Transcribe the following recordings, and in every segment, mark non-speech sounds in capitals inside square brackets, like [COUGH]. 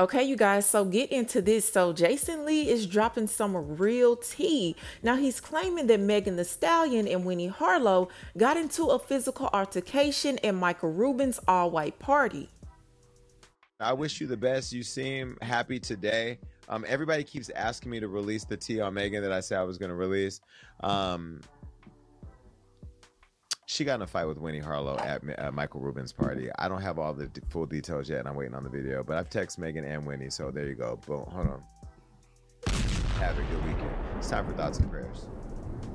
Okay, you guys, so get into this. So, Jason Lee is dropping some real tea. Now, he's claiming that Megan Thee Stallion and Winnie Harlow got into a physical altercation at Michael Rubin's all white party. I wish you the best. You seem happy today. Um, everybody keeps asking me to release the tea on Megan that I said I was going to release. Um, she got in a fight with Winnie Harlow at uh, Michael Rubin's party. I don't have all the d- full details yet, and I'm waiting on the video. But I've texted Megan and Winnie, so there you go. Boom. Hold on. Have a good weekend. It's time for thoughts and prayers.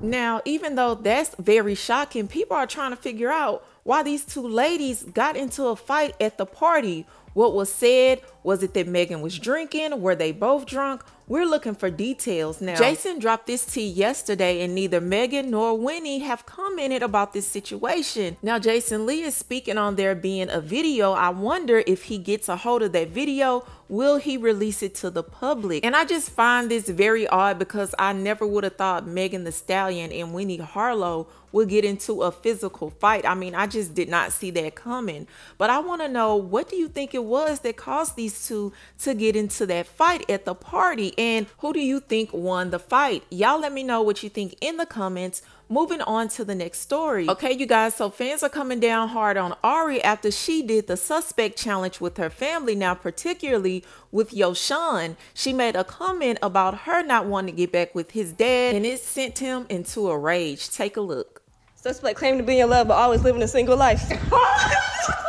Now, even though that's very shocking, people are trying to figure out why these two ladies got into a fight at the party. What was said? Was it that Megan was drinking? Were they both drunk? We're looking for details now. Jason dropped this tea yesterday, and neither Megan nor Winnie have commented about this situation. Now, Jason Lee is speaking on there being a video. I wonder if he gets a hold of that video, will he release it to the public? And I just find this very odd because I never would have thought Megan Thee Stallion and Winnie Harlow would get into a physical fight. I mean, I just did not see that coming. But I want to know what do you think it was that caused these two to get into that fight at the party? And who do you think won the fight? Y'all let me know what you think in the comments moving on to the next story. Okay, you guys, so fans are coming down hard on Ari after she did the suspect challenge with her family. Now, particularly with Yoshon, she made a comment about her not wanting to get back with his dad, and it sent him into a rage. Take a look. Suspect claimed to be in love but always living a single life. [LAUGHS]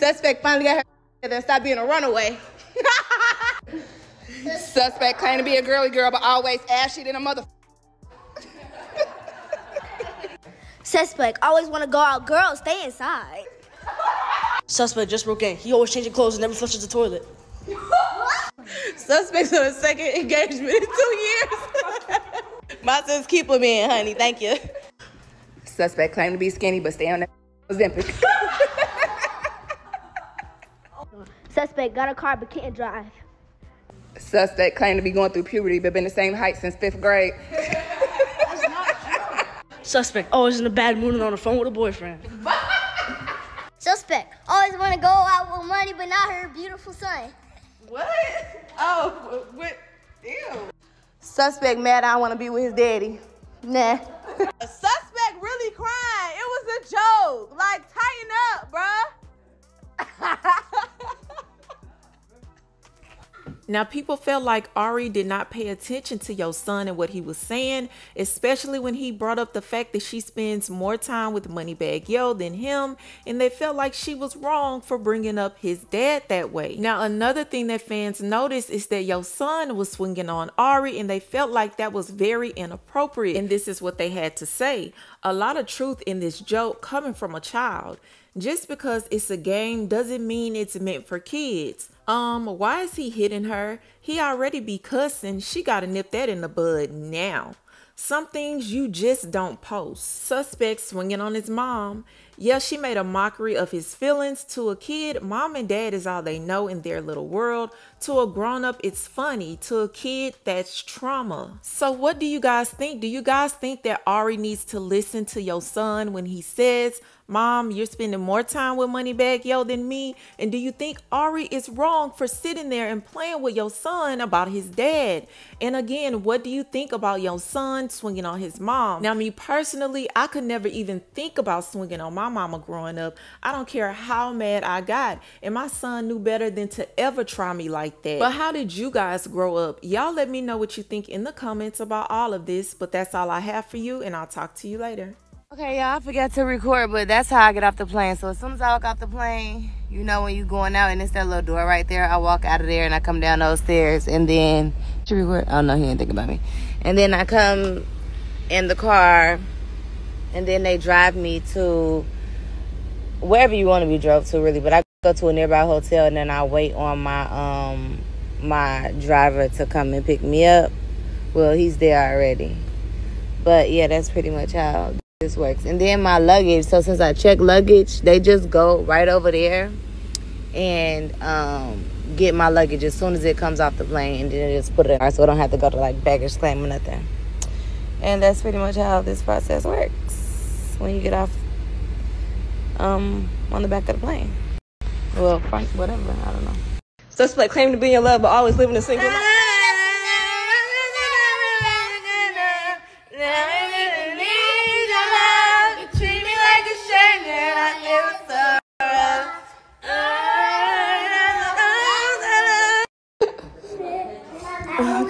Suspect finally got her together and stopped being a runaway. [LAUGHS] Suspect claimed to be a girly girl but always ashy than a mother. Suspect always want to go out. Girls, stay inside. Suspect just broke in. He always changes clothes and never flushes the toilet. Suspects on a second engagement in two years. My sons keep them in, honey. Thank you. Suspect claimed to be skinny but stay on that Ozempic. Suspect got a car but can't drive. Suspect claimed to be going through puberty but been the same height since fifth grade. Suspect always in a bad mood and on the phone with a boyfriend. [LAUGHS] Suspect always want to go out with money but not her beautiful son. What? Oh, what? Ew. Suspect mad I want to be with his daddy. Nah. Now, people felt like Ari did not pay attention to Yoshon and what he was saying, especially when he brought up the fact that she spends more time with Moneybag Yo than him, and they felt like she was wrong for bringing up his dad that way. Now, another thing that fans noticed is that Yoshon was swinging on Ari, and they felt like that was very inappropriate, and this is what they had to say. A lot of truth in this joke coming from a child. Just because it's a game doesn't mean it's meant for kids. Um, why is he hitting her? He already be cussing. She gotta nip that in the bud now. Some things you just don't post. Suspect swinging on his mom. Yeah, she made a mockery of his feelings. To a kid, mom and dad is all they know in their little world. To a grown up, it's funny. To a kid, that's trauma. So, what do you guys think? Do you guys think that Ari needs to listen to Yoshon when he says, Mom, you're spending more time with Moneybag Yo than me. And do you think Ari is wrong for sitting there and playing with Yoshon about his dad? And again, what do you think about Yoshon swinging on his mom? Now, me personally, I could never even think about swinging on my mama growing up. I don't care how mad I got. And my son knew better than to ever try me like that. But how did you guys grow up? Y'all let me know what you think in the comments about all of this. But that's all I have for you, and I'll talk to you later. Okay, y'all, I forgot to record, but that's how I get off the plane. So as soon as I walk off the plane, you know when you're going out and it's that little door right there, I walk out of there and I come down those stairs and then you record? Oh no, he ain't thinking about me. And then I come in the car and then they drive me to wherever you want to be drove to really, but I go to a nearby hotel and then I wait on my um my driver to come and pick me up. Well, he's there already. But yeah, that's pretty much how this works. And then my luggage. So since I check luggage, they just go right over there and um, get my luggage as soon as it comes off the plane, and then just put it in, so I don't have to go to like baggage claim or nothing. And that's pretty much how this process works when you get off um, on the back of the plane. Well, fight, whatever. I don't know. Suspect claimed to be in love, but always living a single life. [LAUGHS]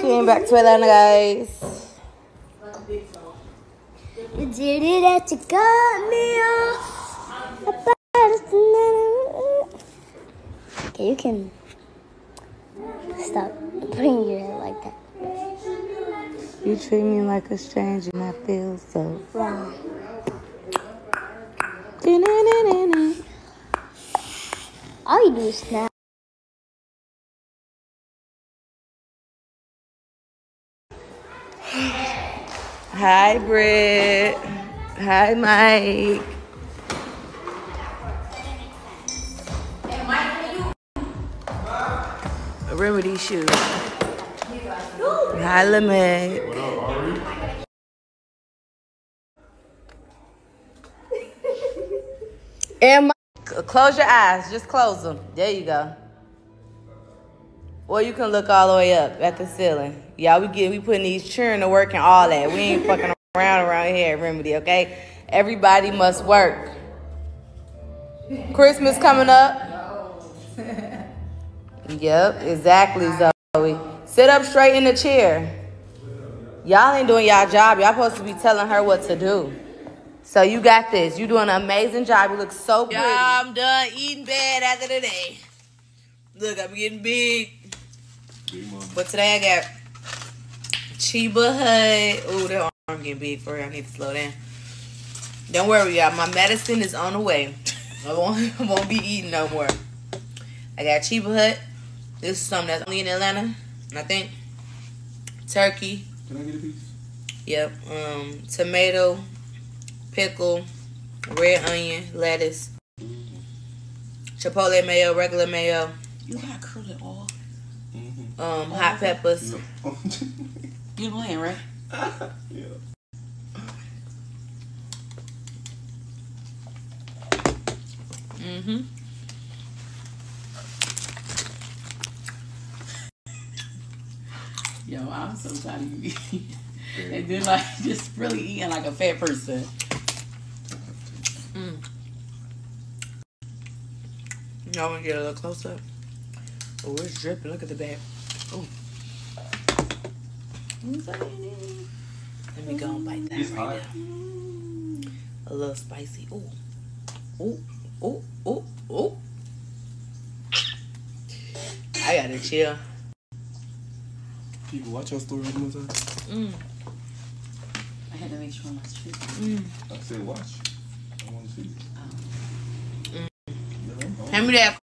Came back to Atlanta, guys. You did it that you got me off. Okay, you can stop putting your head like that. You treat me like a stranger and I feel so Wrong. All you do is snap. Hi, Britt. Hi, Mike. These shoes. Hi, Limit. And my, close your eyes. Just close them. There you go. Or you can look all the way up at the ceiling. Y'all, we get we putting these children to work and all that. We ain't fucking [LAUGHS] around around here at Remedy, okay? Everybody must work. Christmas coming up. [LAUGHS] Yep, exactly, Zoe. Sit up straight in the chair. Y'all ain't doing y'all job. Y'all supposed to be telling her what to do. So you got this. You doing an amazing job. You look so pretty. Yeah, I'm done eating bad after the day. Look, I'm getting big. But today I got Cheba Hut. Oh, that arm getting big for real. I need to slow down. Don't worry, y'all. My medicine is on the way. I won't, [LAUGHS] I won't be eating no more. I got Cheba Hut. This is something that's only in Atlanta. I think turkey. Can I get a piece? Yep. Um, tomato, pickle, red onion, lettuce, chipotle mayo, regular mayo, You got curl it all. um, hot peppers. [LAUGHS] You playing, right? [LAUGHS] yeah. Mm-hmm. Yo, I'm so tired of you eating. and then like [LAUGHS] just really eating like a fat person. Mm. Y'all want to get a little close up? Oh, it's dripping. Look at the back. Oh. Let me go and bite that It's right hot. now. A little spicy. Ooh. Ooh. Ooh. Ooh. Ooh. I gotta chill. People, watch your story one more time. Mm. I had to make sure my shit. Mm. I said watch. I want to see. Um, Yeah, I'm- Hand me that